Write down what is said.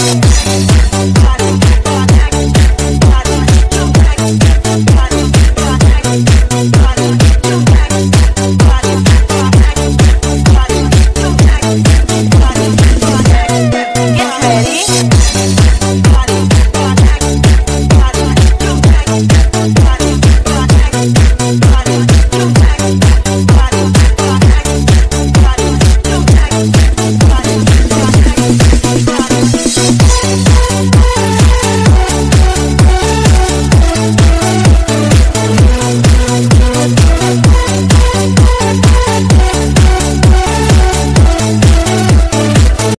it.